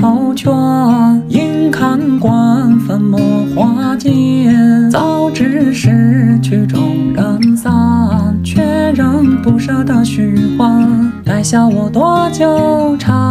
头圈，应看官，粉墨花间。早知是曲终人散，却仍不舍得虚幻。该笑我多纠缠。